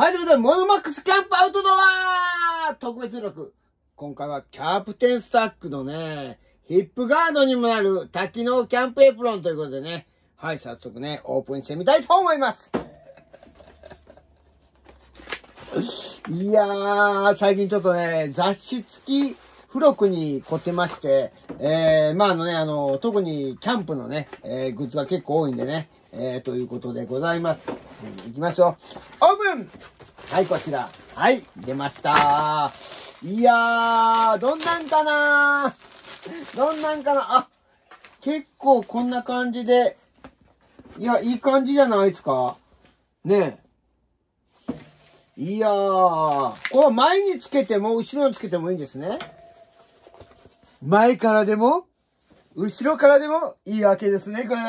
はい、ということで、モノマックスキャンプアウトドア特別録。今回はキャプテンスタックのね、ヒップガードにもなる多機能キャンプエプロンということでね、はい、早速ね、オープンしてみたいと思います。いやー、最近ちょっとね、雑誌付き付録に凝ってまして、えー、まああのね、あの、特にキャンプのね、えー、グッズが結構多いんでね、えー、ということでございます。うんいきましょう。オープンはい、こちら。はい、出ました。いやー、どんなんかな？どんなんかな？あ、結構こんな感じで、いや、いい感じじゃないですか？ねえ。いやー、これ前につけても、後ろにつけてもいいんですね。前からでも、後ろからでもいいわけですね、これ。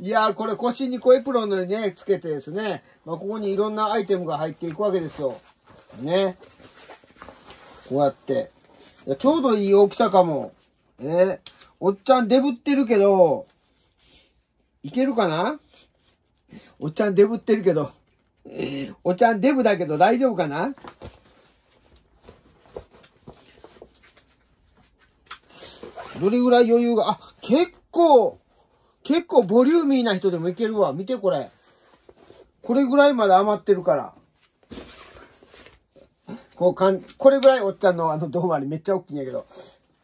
いやー、これ腰にこうエプロンのようにね、つけてですね、まあ、ここにいろんなアイテムが入っていくわけですよ。ね。こうやって。ちょうどいい大きさかも。えーおっちゃんデブってるけど、いけるかな？おっちゃんデブってるけど。おっちゃんデブだけど大丈夫かな？どれぐらい余裕が、あ、結構、結構ボリューミーな人でもいけるわ。見てこれ。これぐらいまで余ってるから。こうかん、これぐらいおっちゃんのあの胴回りめっちゃ大きいんやけど。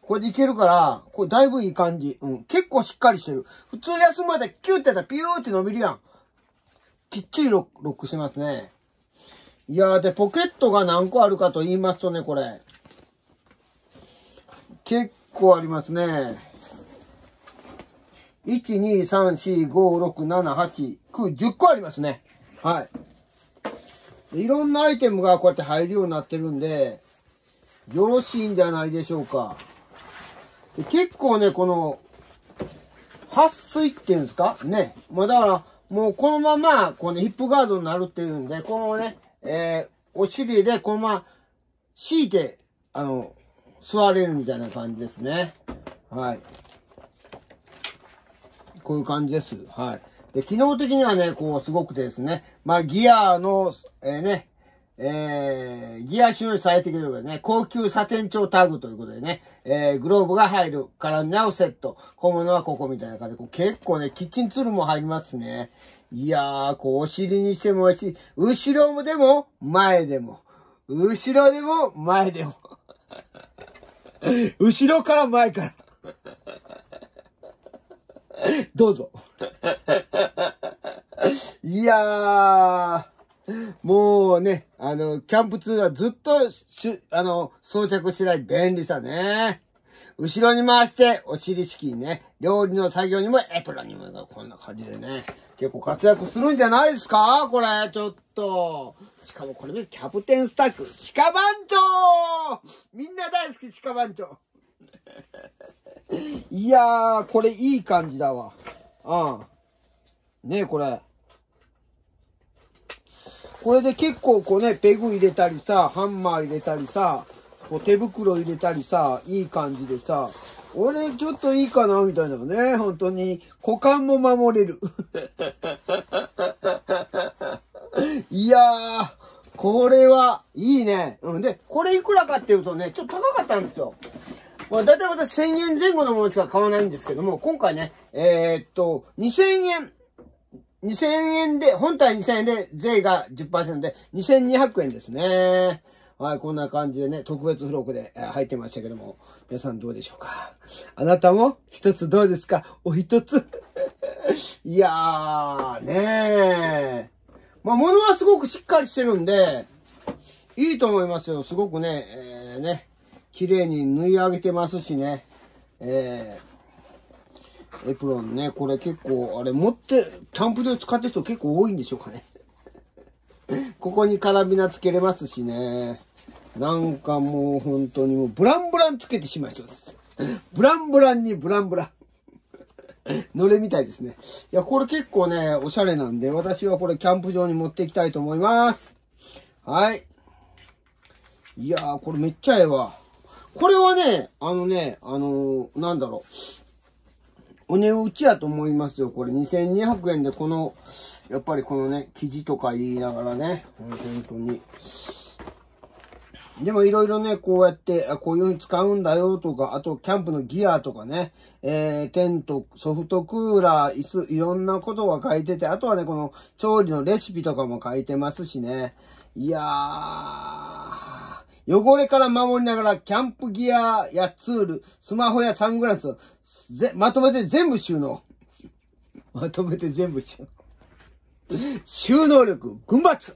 これでいけるから、これだいぶいい感じ。うん。結構しっかりしてる。普通休むまでキューってやったらピューって伸びるやん。きっちりロッロックしてますね。いやー、で、ポケットが何個あるかと言いますとね、これ。結構ありますね。1、2、3、4、5、6、7、8、9、10個ありますね。はい。いろんなアイテムがこうやって入るようになってるんで、よろしいんじゃないでしょうか。結構ね、この、撥水っていうんですか？ね。まあだから、もうこのまま、このヒップガードになるっていうんで、このね、えー、お尻でこのまま敷いて、あの、座れるみたいな感じですね。はい。こういう感じです。はい。で、機能的にはね、こう、すごくてですね、まあ、ギアの、えーね、えー、ギア収納されてくることでね、高級サテン調タグということでね、えー、グローブが入る、からなおセット、小物はここみたいな感じで、こう結構ね、キッチンツールも入りますね。いやー、こう、お尻にしてもいいしい、後ろもでも、前でも、後ろでも、前でも。後ろから前から。どうぞ。いやー、もうね、あの、キャンプツーはずっとし、あの、装着しない便利さね。後ろに回して、お尻式にね、料理の作業にもエプロンにも、こんな感じでね、結構活躍するんじゃないですか？これ、ちょっと。しかもこれね、キャプテンスタック、鹿番長みんな大好き、鹿番長。いやー、これいい感じだわ。ああ。ねえ、これ。これで結構こうね、ペグ入れたりさ、ハンマー入れたりさ、こう手袋入れたりさ、いい感じでさ、俺ちょっといいかなみたいなのね、本当に。股間も守れる。いやー、これはいいね。うん。で、これいくらかっていうとね、ちょっと高かったんですよ。まあ、だいたい私1000円前後のものしか買わないんですけども、今回ね、えー、っと、2000円、2000円で、本体2000円で税が10%で2200円ですね。はい、こんな感じでね、特別付録で入ってましたけども、皆さんどうでしょうか？あなたも？一つどうですか？お一つ？いやー、ねー。まあ、物はすごくしっかりしてるんで、いいと思いますよ。すごくね、えー、ね、綺麗に縫い上げてますしね。えー、エプロンね、これ結構、あれ持って、キャンプで使ってる人結構多いんでしょうかね。ここにカラビナつけれますしね。なんかもう本当にもうブランブランつけてしまいそうです。ブランブランにブランブラン。のれみたいですね。いや、これ結構ね、おしゃれなんで、私はこれキャンプ場に持っていきたいと思います。はい。いやー、これめっちゃええわ。これはね、あのね、あのーなんだろう。お値打ちやと思いますよ。これ2200円でこの、やっぱりこのね、生地とか言いながらね、本当に。でもいろいろね、こうやって、こういう風に使うんだよとか、あとキャンプのギアとかね、えー、テント、ソフトクーラー、椅子、いろんなことが書いてて、あとはね、この調理のレシピとかも書いてますしね。いやー、汚れから守りながら、キャンプギアやツール、スマホやサングラス、ぜ、まとめて全部収納。まとめて全部収納。収納力、群抜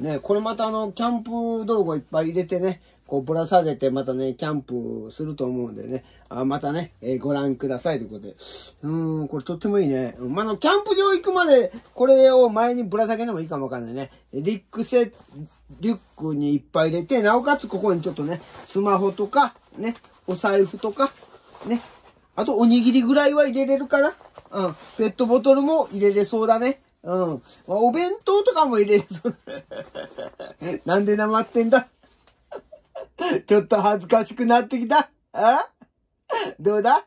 ね、これまたあの、キャンプ道具いっぱい入れてね、こうぶら下げてまたね、キャンプすると思うんでね、あまたね、えー、ご覧くださいということで。うん、これとってもいいね。まあ、の、キャンプ場行くまで、これを前にぶら下げてもいいかもわかんないね。リックセ、リュックにいっぱい入れて、なおかつここにちょっとね、スマホとか、ね、お財布とか、ね、あとおにぎりぐらいは入れれるから、うん、ペットボトルも入れれそうだね。うん。お弁当とかも入れそう。なんでなまってんだ？ちょっと恥ずかしくなってきた。どうだ？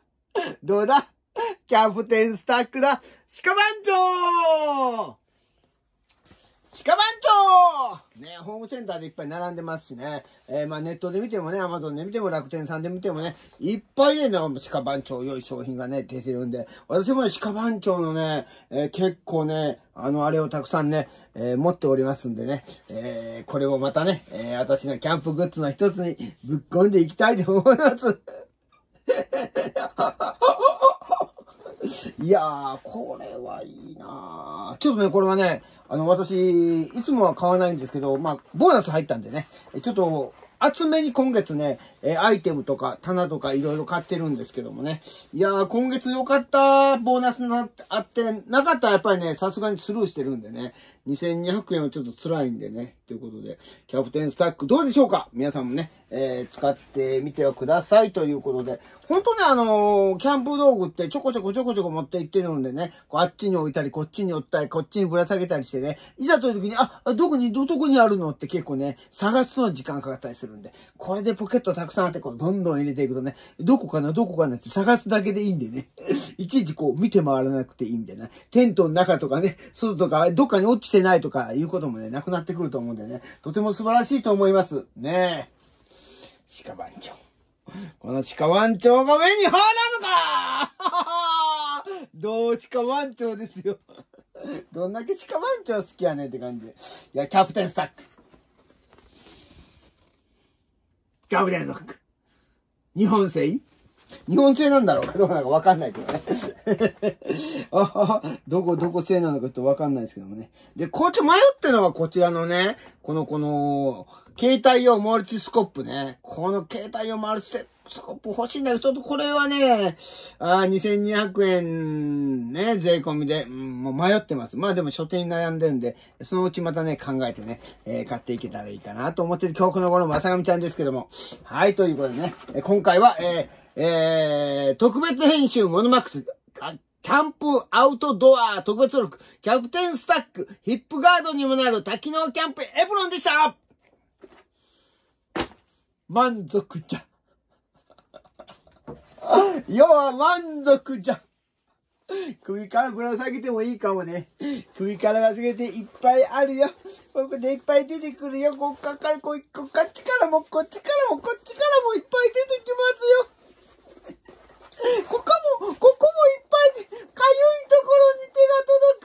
どうだ？キャプテンスタックだ。鹿番長鹿番長ね、ホームセンターでいっぱい並んでますしね。えー、まあネットで見てもね、アマゾンで見ても楽天さんで見てもね、いっぱいね、鹿番長良い商品がね、出てるんで、私もね、鹿番長のね、えー、結構ね、あの、あれをたくさんね、えー、持っておりますんでね、え、これをまたね、え、私のキャンプグッズの一つにぶっ込んでいきたいと思います。いやー、これはいいなー。ちょっとね、これはね、あの、私、いつもは買わないんですけど、まあ、ボーナス入ったんでね、ちょっと、厚めに今月ね、えアイテムとか棚とかいろいろ買ってるんですけどもね。いやー、今月良かったボーナスなあって、なかったらやっぱりね、さすがにスルーしてるんでね。2200円はちょっと辛いんでね。ということで、キャプテンスタックどうでしょうか？皆さんもね、えー、使ってみてはください。ということで。本当ね、あのー、キャンプ道具ってちょこちょこちょこちょこ持って行ってるんでね、こうあっちに置いたり、こっちに置ったり、こっちにぶら下げたりしてね、いざという時に、あ、どこに、ど、どこにあるの？って結構ね、探すのに時間かかったりするんで、これでポケットたくさんあって、こう、どんどん入れていくとね、どこかな、どこかなって探すだけでいいんでね、いちいちこう、見て回らなくていいんでね、テントの中とかね、外とか、どっかに落ちてないとか、いうこともね、なくなってくると思うんでね、とても素晴らしいと思います。ねえ。鹿番長。この鹿番長が目に入らぬか どう鹿番長ですよ。どんだけ鹿番長好きやねんって感じで。いや、キャプテンスタック。キャプテンスタック。日本製？日本製なんだろうかどうなのかわかんないけどね。どこ、どこ製なのかちょっとわかんないですけどもね。で、こうやっち迷ってのはこちらのね、この、この、携帯用マルチスコップね。この携帯用マルチスコップ欲しいんだけど、ちょっとこれはね、あ2200円ね、税込みで、うん、もう迷ってます。まあでも書店に悩んでるんで、そのうちまたね、考えてね、えー、買っていけたらいいかなと思ってる今日この頃、まさがみちゃんですけども。はい、ということでね、今回は、えーえー、特別編集モノマックス、キャンプアウトドア特別録、キャプテンスタック、ヒップガードにもなる多機能キャンプエプロンでした満足じゃ。要は満足じゃ。首からぶら下げてもいいかもね。首からぶら下げていっぱいあるよ。ここでいっぱい出てくるよ。こっから、こっちからも、こっちからも、こっちからもいっぱい出てきますよ。ここも、ここもいっぱい、かゆいところに手が届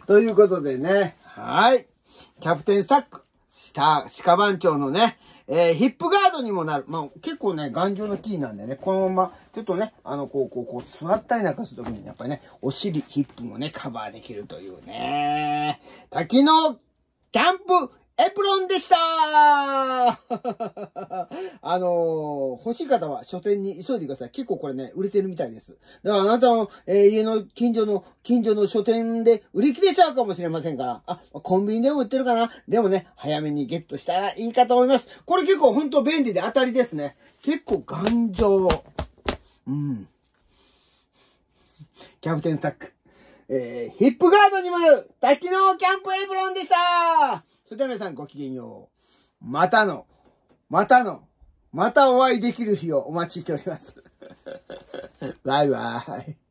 く。ということでね、はい。キャプテンサック、下、鹿番長のね、えー、ヒップガードにもなる。まあ、結構ね、頑丈なキーなんでね、このまま、ちょっとね、あの、こう、こう、こう、座ったりなんかするときに、やっぱりね、お尻、ヒップもね、カバーできるというね、多機能キャンプエプロンでした あのー、欲しい方は書店に急いでください。結構これね、売れてるみたいです。だからあなたの、えー、家の近所の、近所の書店で売り切れちゃうかもしれませんから。あ、コンビニでも売ってるかなでもね、早めにゲットしたらいいかと思います。これ結構ほんと便利で当たりですね。結構頑丈。うん。キャプテンスタック。えー、ヒップガードにも多機能キャンプエプロンでしたそれでは皆さんごきげんよう。またの、またの、またお会いできる日をお待ちしております。バイバイ。